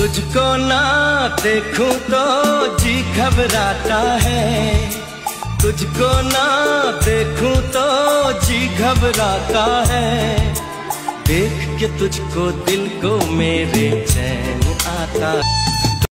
तुझको ना देखूँ तो जी घबराता है। तुझको ना देखूँ तो जी घबराता है। देख के तुझको दिल को मेरे चैन आता